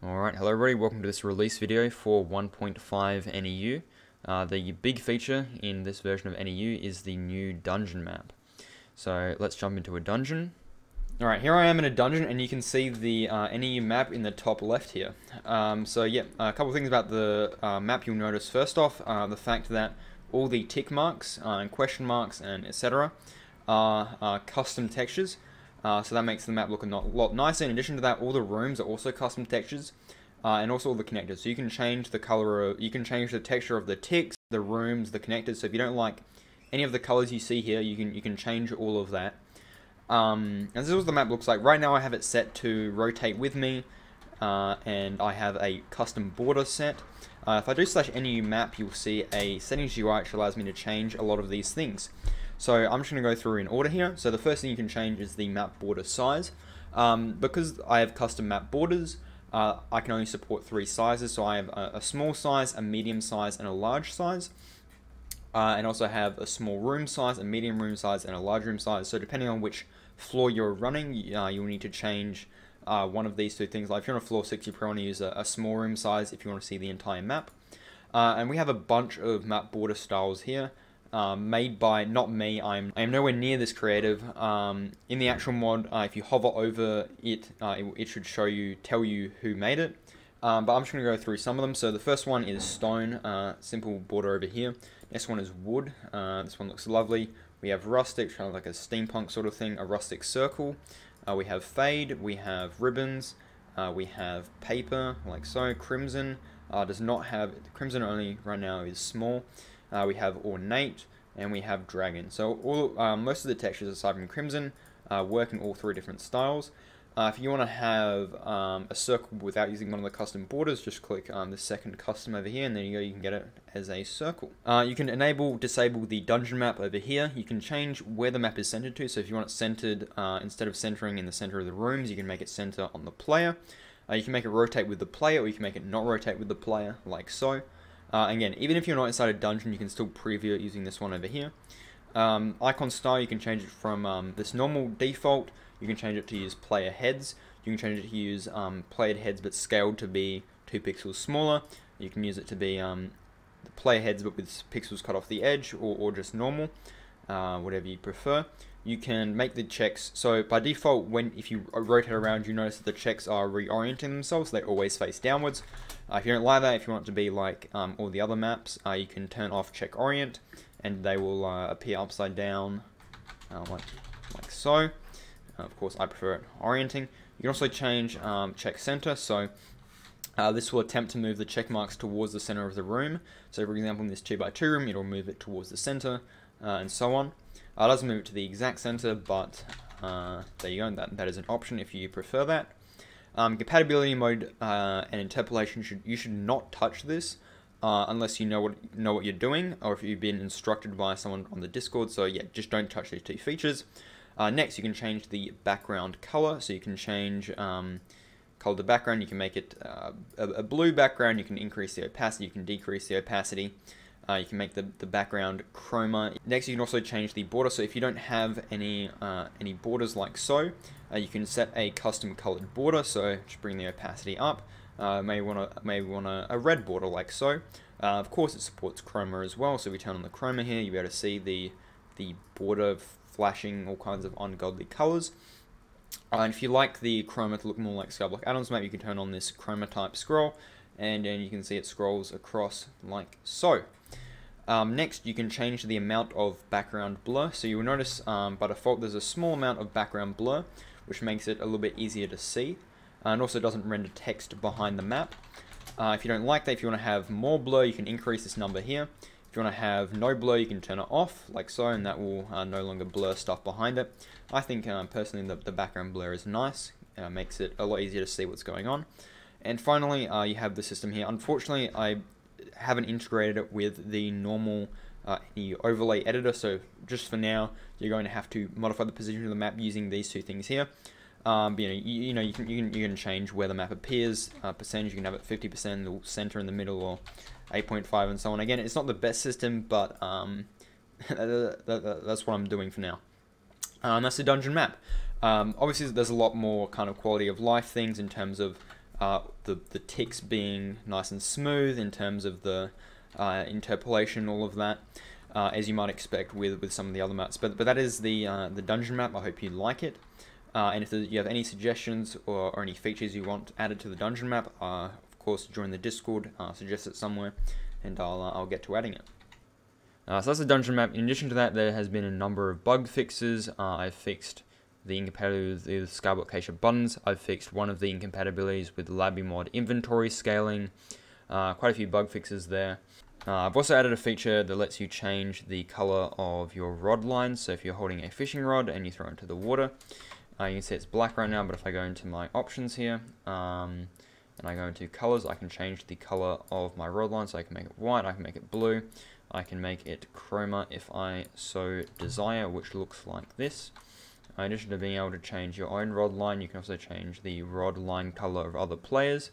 Alright, hello everybody, welcome to this release video for 1.5 NEU. Uh, the big feature in this version of NEU is the new dungeon map. So let's jump into a dungeon. Alright, here I am in a dungeon and you can see the uh, NEU map in the top left here. Um, so yeah, a couple things about the uh, map you'll notice. First off, uh, the fact that all the tick marks uh, and question marks and etc. are custom textures. Uh, so that makes the map look a lot nicer. In addition to that, all the rooms are also custom textures, uh, and also all the connectors. So you can change the color of, you can change the texture of the ticks, the rooms, the connectors. So if you don't like any of the colors you see here, you can you can change all of that. Um, and this is what the map looks like. Right now I have it set to rotate with me, uh, and I have a custom border set. Uh, if I do slash NEU map, you'll see a settings UI which allows me to change a lot of these things. So I'm just going to go through in order here. So the first thing you can change is the map border size. Um, because I have custom map borders, uh, I can only support three sizes. So I have a, a small size, a medium size, and a large size. Uh, and also have a small room size, a medium room size, and a large room size. So depending on which floor you're running, uh, you'll need to change uh, one of these two things. Like if you're on a floor 6, you probably want to use a, a, small room size if you want to see the entire map. Uh, and we have a bunch of map border styles here um, made by not me. I'm I am nowhere near this creative. Um, in the actual mod, uh, if you hover over it, uh, it, it, should show you, tell you who made it. Um, but I'm just going to go through some of them. So the first one is stone, uh, simple border over here. Next one is wood. Uh, this one looks lovely. We have rustic, kind of like a steampunk sort of thing, a rustic circle. Uh, we have fade, we have ribbons, uh, we have paper, like so. Crimson does not have, crimson only right now is small. Uh, we have ornate, and we have dragon. So all um, most of the textures aside from crimson uh, work in all three different styles. Uh, if you want to have um, a circle without using one of the custom borders, just click um, the second custom over here, and there you go, you can get it as a circle. Uh, you can enable, disable the dungeon map over here. You can change where the map is centered to, so if you want it centered, uh, instead of centering in the center of the rooms, you can make it center on the player. Uh, you can make it rotate with the player, or you can make it not rotate with the player, like so. Uh, again, even if you're not inside a dungeon, you can still preview it using this one over here. Um, icon style, you can change it from um, this normal default. You can change it to use player heads. You can change it to use um, player heads but scaled to be 2 pixels smaller. You can use it to be um, player heads but with pixels cut off the edge or, or just normal, uh, whatever you prefer. You can make the checks, so by default, when if you rotate around, you notice that the checks are reorienting themselves, they always face downwards. Uh, if you don't like that, if you want it to be like um, all the other maps, uh, you can turn off check orient, and they will uh, appear upside down, uh, like, like so. Of course, I prefer it orienting. You can also change um, check center, so uh, this will attempt to move the check marks towards the center of the room. So for example, in this 2x2 room, it'll move it towards the center, and so on. it doesn't move it to the exact center, but there you go, that, that is an option if you prefer that. Um, compatibility mode uh, and interpolation should you should not touch this uh, unless you know what know what you're doing or if you've been instructed by someone on the Discord. So yeah, just don't touch these two features. Uh, next, you can change the background color. So you can change um, color the background. You can make it uh, a, a, blue background. You can increase the opacity. You can decrease the opacity. Uh, you can make the, the background chroma. Next, you can also change the border. So if you don't have any uh, any borders like so, uh, you can set a custom colored border, so just bring the opacity up. Uh, maybe want a maybe want a, a, red border like so. Uh, of course, it supports chroma as well. So if we turn on the chroma here, you'll be able to see the the border flashing all kinds of ungodly colors. Uh, and if you like the chroma to look more like Skyblock Add-ons map, you can turn on this chroma type scroll, and then you can see it scrolls across like so. Um, next, you can change the amount of background blur. So you will notice um, by default there's a small amount of background blur, which makes it a little bit easier to see. Uh, and also doesn't render text behind the map. Uh, if you don't like that, if you want to have more blur, you can increase this number here. If you want to have no blur, you can turn it off, like so, and that will uh, no longer blur stuff behind it. I think, um, personally, the, the background blur is nice. Uh, makes it a lot easier to see what's going on. And finally, uh, you have the system here. Unfortunately, I haven't integrated it with the normal uh, the overlay editor. So just for now, you're going to have to modify the position of the map using these two things here. Um, you know, you, you, know, you can, you can you can change where the map appears, uh, percentage. You can have it 50%, the center in the middle, or 8.5, and so on. Again, it's not the best system, but um, that, that, that's what I'm doing for now. Um, that's the dungeon map. Um, obviously, there's a lot more kind of quality of life things in terms of uh, the, the ticks being nice and smooth in terms of the uh, interpolation, all of that, uh, as you might expect with, with some of the other maps. But, but that is the, uh, the dungeon map. I hope you like it. Uh, and if you have any suggestions or, or, any features you want added to the dungeon map, uh, of course, join the Discord, suggest it somewhere, and I'll, I'll get to adding it. So that's the dungeon map. In addition to that, there has been a number of bug fixes. I've fixed the incompatibility with SkyblockCatia buttons. I've fixed one of the incompatibilities with LabyMod inventory scaling. Uh, quite a few bug fixes there. Uh, I've also added a feature that lets you change the color of your rod lines. So if you're holding a fishing rod and you throw it into the water, uh, you can see it's black right now, but if I go into my options here, um, and I go into colors, I can change the color of my rod line. So I can make it white, I can make it blue, I can make it chroma if I so desire, which looks like this. In addition to being able to change your own rod line, you can also change the rod line color of other players.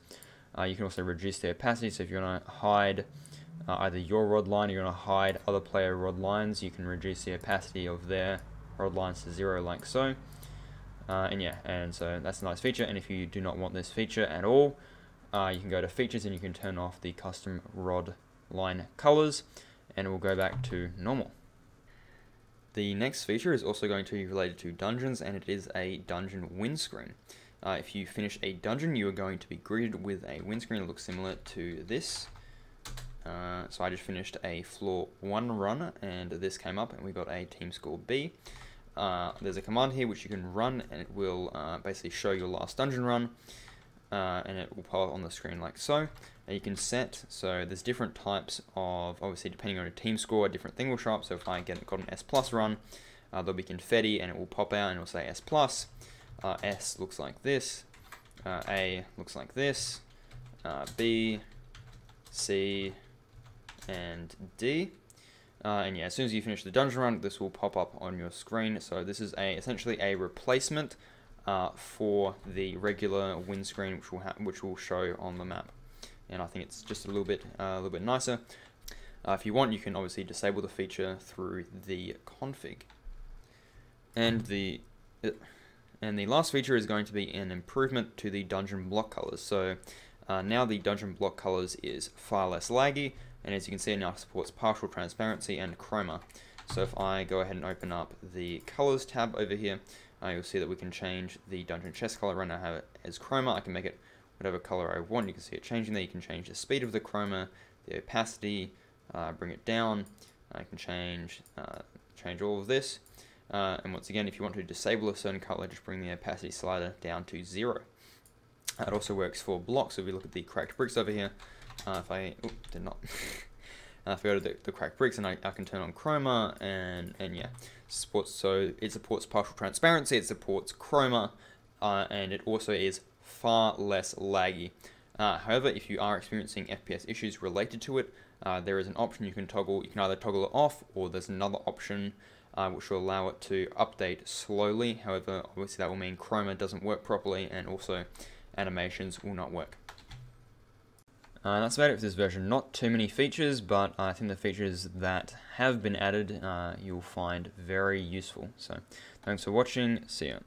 Uh, you can also reduce the opacity, so if you want to hide uh, either your rod line or you want to hide other player rod lines, you can reduce the opacity of their rod lines to zero like so. Uh, and yeah, and so that's a nice feature, and if you do not want this feature at all, uh, you can go to features and you can turn off the custom rod line colors and it will go back to normal. The next feature is also going to be related to dungeons and it is a dungeon win screen. Uh, if you finish a dungeon, you are going to be greeted with a win screen that looks similar to this. Uh, so I just finished a floor 1 run and this came up and we got a team score B. Uh, there's a command here which you can run and it will uh, basically show your last dungeon run uh, and it will pop up on the screen like so. And you can set, so there's different types of, obviously depending on your team score, a different thing will show up. So if I get got an S plus run, uh, there'll be confetti and it will pop out and it will say S plus. Uh, S looks like this, uh, A looks like this, uh, B, C, and D. Uh, and yeah, as soon as you finish the dungeon run, this will pop up on your screen. So this is a essentially a replacement uh, for the regular win screen, which will which will show on the map. And I think it's just a little bit uh, a little bit nicer. Uh, if you want, you can obviously disable the feature through the config. And the uh, and the last feature is going to be an improvement to the dungeon block colors. So uh, now the dungeon block colors is far less laggy, and as you can see, it now supports partial transparency and chroma. So if I go ahead and open up the colors tab over here, uh, you'll see that we can change the dungeon chest color. Right now I have it as chroma. I can make it whatever color I want. You can see it changing there. You can change the speed of the chroma, the opacity, uh, bring it down. I can change uh, change all of this. Uh, and once again, if you want to disable a certain color, just bring the opacity slider down to zero. It also works for blocks. So if we look at the cracked bricks over here, uh, if I oh, did not. Uh, if I go to the, the cracked bricks and I, I can turn on chroma and, and yeah, supports, so it supports partial transparency, it supports chroma, uh, and it also is far less laggy. Uh, however, if you are experiencing FPS issues related to it, uh, there is an option you can toggle, you can either toggle it off or there's another option uh, which will allow it to update slowly. However, obviously that will mean chroma doesn't work properly and also animations will not work. Uh, that's about it for this version. Not too many features, but I think the features that have been added uh, you'll find very useful. So thanks for watching. See you.